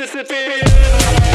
Mississippi.